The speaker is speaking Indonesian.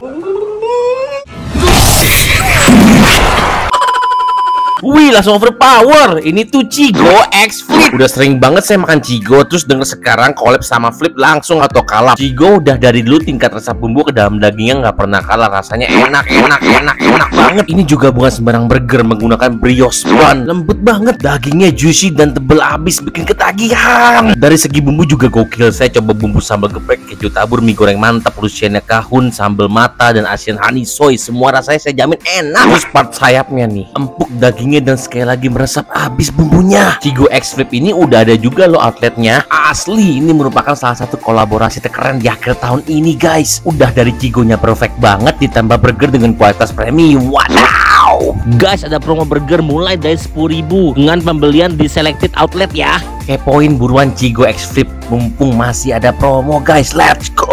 Wih langsung overpower. Ini tuh Cigo X Flip. Udah sering banget saya makan Cigo Terus denger sekarang collab sama Flip langsung atau kalah. Cigo udah dari dulu tingkat rasa bumbu ke dalam dagingnya nggak pernah kalah Rasanya enak enak enak enak banget Ini juga bukan sembarang burger menggunakan brioche bun Lembut banget Dagingnya juicy dan tebel abis bikin ketagihan Dari segi bumbu juga gokil Saya coba bumbu sambal geprek keju tabur mie goreng mantap Luciana kahun sambal mata dan asian honey soy Semua rasanya saya jamin enak Terus part sayapnya nih empuk daging dagingnya dan sekali lagi meresap habis bumbunya. Cigo X Flip ini udah ada juga loh outletnya. Asli, ini merupakan salah satu kolaborasi terkeren di akhir tahun ini guys. Udah dari Cigonya perfect banget ditambah burger dengan kualitas premium. Wow! Guys, ada promo burger mulai dari 10.000 dengan pembelian di selected outlet ya. Kepoin buruan Cigo X Flip mumpung masih ada promo guys. Let's go!